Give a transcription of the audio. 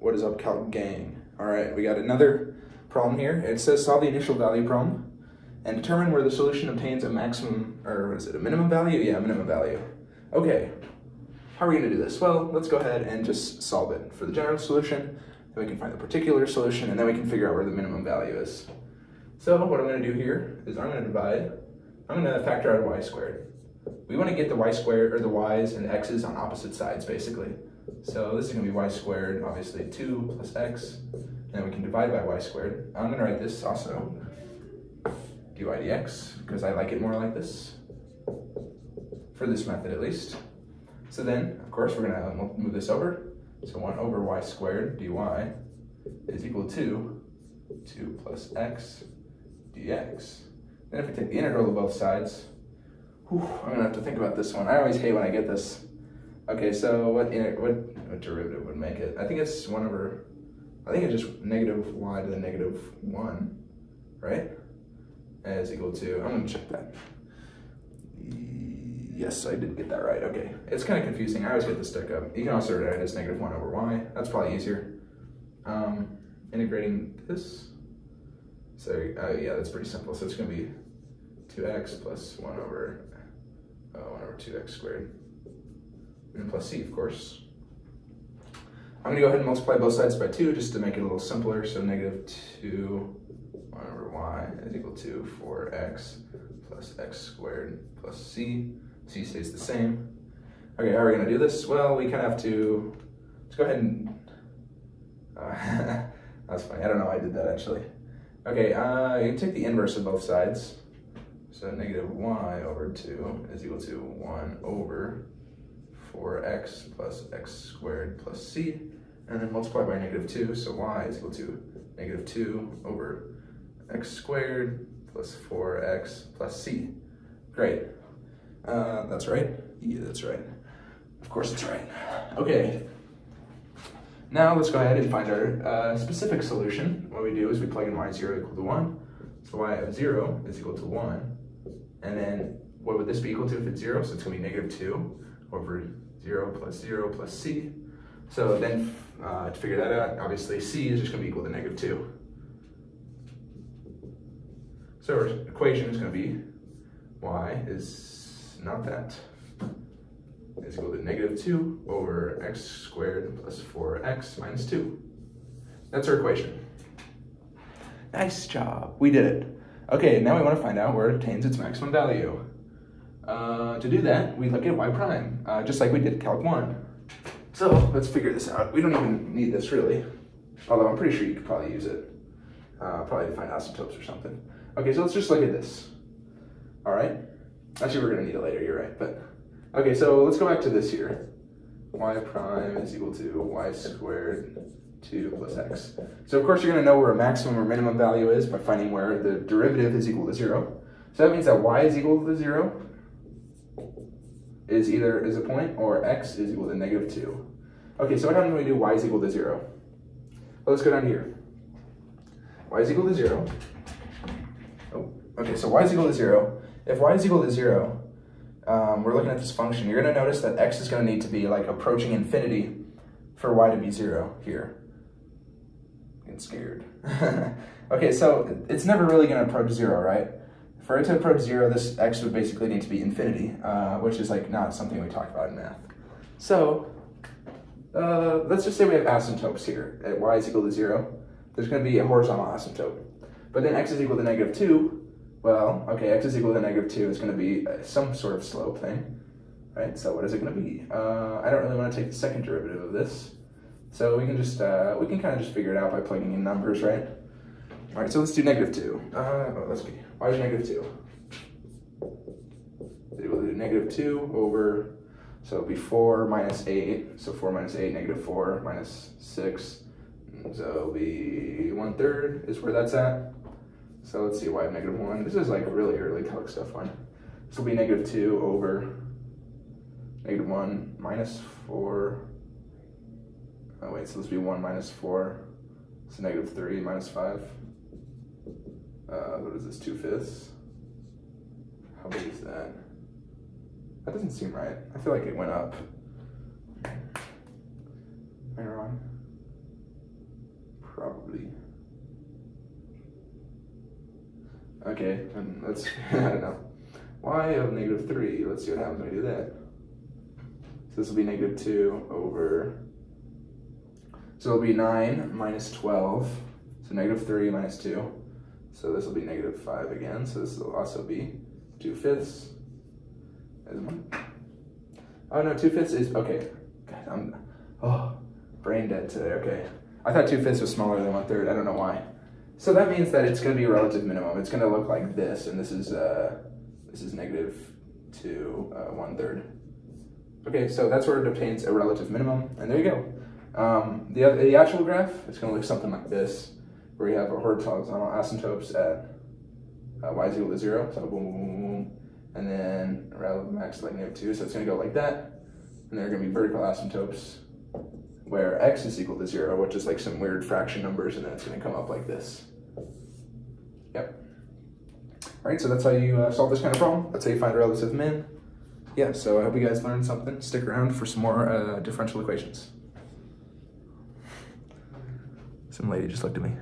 What is up, Calc Gang? All right, we got another problem here. It says solve the initial value problem and determine where the solution obtains a maximum, or what is it, a minimum value? Yeah, a minimum value. Okay, how are we gonna do this? Well, let's go ahead and just solve it. For the general solution, then we can find the particular solution, and then we can figure out where the minimum value is. So what I'm gonna do here is I'm gonna divide, I'm gonna factor out y squared. We wanna get the y squared, or the y's and x's on opposite sides, basically. So this is gonna be y squared, obviously two plus x, and we can divide by y squared. I'm gonna write this also, dy dx, because I like it more like this, for this method at least. So then, of course, we're gonna uh, move this over. So one over y squared dy is equal to two plus x dx. Then if we take the integral of both sides, whew, I'm gonna have to think about this one. I always hate when I get this. Okay, so what, what, what derivative would make it? I think it's one over, I think it's just negative y to the negative one, right? As equal to, I'm gonna check that. Yes, I did get that right, okay. It's kind of confusing, I always get this stuck up. You can also write it as negative one over y, that's probably easier. Um, integrating this, so uh, yeah, that's pretty simple. So it's gonna be two x plus one over, uh, one over two x squared plus c, of course. I'm gonna go ahead and multiply both sides by two just to make it a little simpler. So negative two, over y is equal to four x plus x squared plus c. c stays the same. Okay, how are we gonna do this? Well, we kind of have to, let's go ahead and, uh, that's funny, I don't know why I did that actually. Okay, uh, you can take the inverse of both sides. So negative y over two is equal to one over 4x plus x squared plus c, and then multiply by negative 2, so y is equal to negative 2 over x squared plus 4x plus c. Great. Uh, that's right? Yeah, that's right. Of course it's right. Okay. Now let's go ahead and find our uh, specific solution. What we do is we plug in y0 equal to 1. So y of 0 is equal to 1. And then what would this be equal to if it's 0? So it's going to be negative 2 over 0 plus 0 plus c. So then uh, to figure that out, obviously c is just going to be equal to negative 2. So our equation is going to be y is not that is equal to negative 2 over x squared plus 4x minus 2. That's our equation. Nice job. We did it. Okay, now we want to find out where it obtains its maximum value. Uh, to do that, we look at y prime, uh, just like we did Calc 1. So let's figure this out. We don't even need this really, although I'm pretty sure you could probably use it, uh, probably to find asymptotes or something. Okay, so let's just look at this. All right. Actually, we're gonna need it later, you're right, but. Okay, so let's go back to this here. y prime is equal to y squared 2 plus x. So of course you're gonna know where a maximum or minimum value is by finding where the derivative is equal to zero. So that means that y is equal to zero, is either is a point or x is equal to negative 2. Okay, so what happens when we do y is equal to 0? Well, let's go down here. y is equal to 0. Oh, okay, so y is equal to 0. If y is equal to 0, um, we're looking at this function. You're going to notice that x is going to need to be like approaching infinity for y to be 0 here. I'm getting scared. okay, so it's never really going to approach 0, right? For it to approach zero, this x would basically need to be infinity, uh, which is like not something we talk about in math. So uh, let's just say we have asymptotes here at y is equal to zero. There's going to be a horizontal asymptote. But then x is equal to negative two. Well, okay, x is equal to negative two is going to be uh, some sort of slope thing, right? So what is it going to be? Uh, I don't really want to take the second derivative of this. So we can just, uh, we can kind of just figure it out by plugging in numbers, right? All right, so let's do negative 2. Uh, let's see. y is negative 2? We'll do negative 2 over, so it'll be 4 minus 8. So 4 minus 8, negative 4 minus 6. So it'll be 1 third is where that's at. So let's see y negative 1. This is like really early calc stuff one. This will be negative 2 over negative 1 minus 4. Oh wait, so this will be 1 minus 4. So negative 3 minus 5. Uh, what is this, 2 fifths? How big is that? That doesn't seem right. I feel like it went up. Am I wrong? probably. Okay, and let's, I don't know. y of negative 3, let's see what happens when we do that. So this will be negative 2 over, so it'll be 9 minus 12, so negative 3 minus 2. So this will be negative 5 again, so this will also be 2 fifths. Oh no, 2 fifths is, okay. God, I'm, oh, brain dead today, okay. I thought 2 fifths was smaller than 1 third, I don't know why. So that means that it's going to be a relative minimum. It's going to look like this, and this is uh, this is negative two uh, one third. Okay, so that's where it obtains a relative minimum, and there you go. Um, the the actual graph it's going to look something like this, where you have a horizontal asymptotes at uh, y is equal to zero, so boom, boom, boom, boom, and then relative max like negative two, so it's going to go like that, and there are going to be vertical asymptotes where x is equal to zero, which is like some weird fraction numbers, and then it's going to come up like this. Yep. All right, so that's how you uh, solve this kind of problem. That's how you find relative min. Yeah, so I hope you guys learned something. Stick around for some more uh, differential equations. Some lady just looked at me.